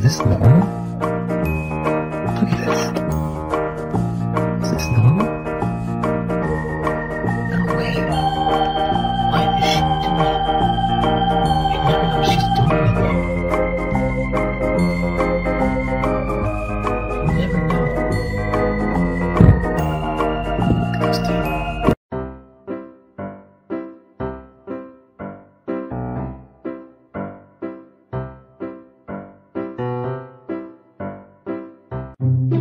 this long? Bye.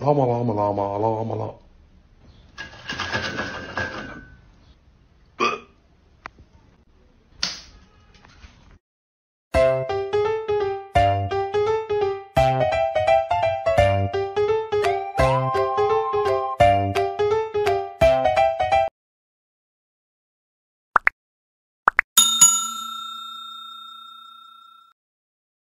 阿嘛啦，嘛啦，嘛啦，嘛啦。